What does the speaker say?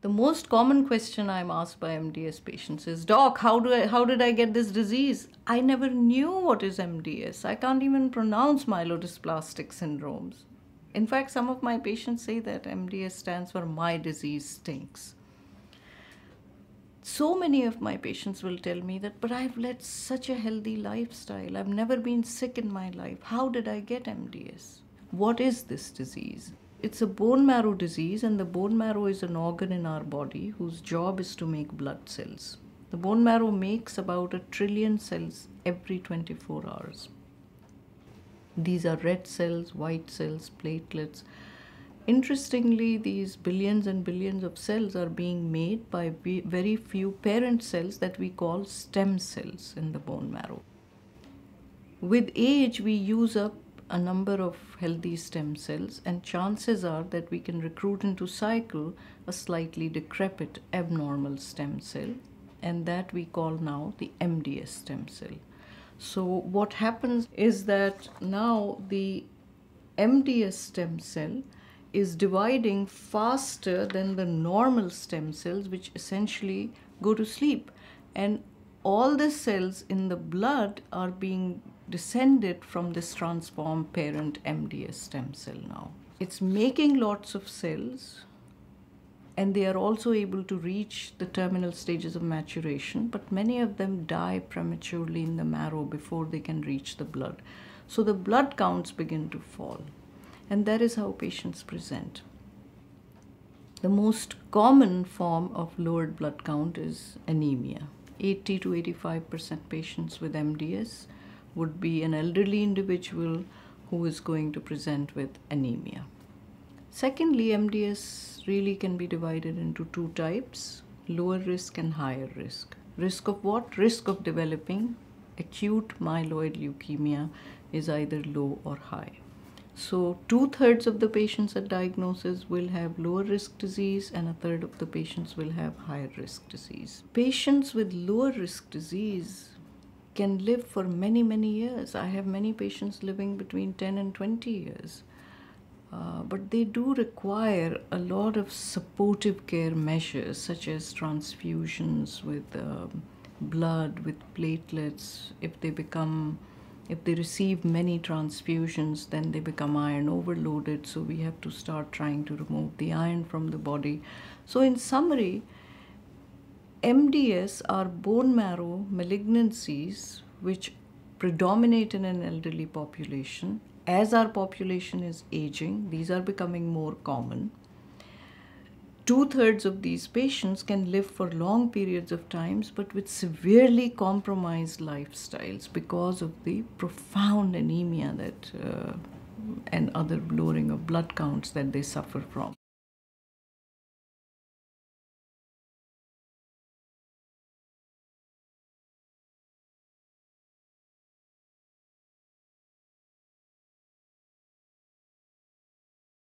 The most common question I'm asked by MDS patients is, Doc, how do I how did I get this disease? I never knew what is MDS. I can't even pronounce myelodysplastic syndromes. In fact, some of my patients say that MDS stands for my disease stinks. So many of my patients will tell me that, but I've led such a healthy lifestyle. I've never been sick in my life. How did I get MDS? What is this disease? It's a bone marrow disease, and the bone marrow is an organ in our body whose job is to make blood cells. The bone marrow makes about a trillion cells every 24 hours. These are red cells, white cells, platelets. Interestingly, these billions and billions of cells are being made by very few parent cells that we call stem cells in the bone marrow. With age, we use up a number of healthy stem cells, and chances are that we can recruit into cycle a slightly decrepit abnormal stem cell, and that we call now the MDS stem cell. So, what happens is that now the MDS stem cell is dividing faster than the normal stem cells, which essentially go to sleep. And all the cells in the blood are being descended from this transformed parent MDS stem cell now. It's making lots of cells and they are also able to reach the terminal stages of maturation, but many of them die prematurely in the marrow before they can reach the blood. So the blood counts begin to fall, and that is how patients present. The most common form of lowered blood count is anemia. 80 to 85% patients with MDS would be an elderly individual who is going to present with anemia. Secondly, MDS really can be divided into two types lower risk and higher risk. Risk of what? Risk of developing acute myeloid leukemia is either low or high. So, two thirds of the patients at diagnosis will have lower risk disease, and a third of the patients will have higher risk disease. Patients with lower risk disease can live for many, many years. I have many patients living between 10 and 20 years. Uh, but they do require a lot of supportive care measures, such as transfusions with uh, blood, with platelets. If they become, if they receive many transfusions, then they become iron overloaded. So we have to start trying to remove the iron from the body. So, in summary, MDS are bone marrow malignancies which predominate in an elderly population. As our population is aging, these are becoming more common. Two thirds of these patients can live for long periods of times but with severely compromised lifestyles because of the profound anemia that uh, and other lowering of blood counts that they suffer from.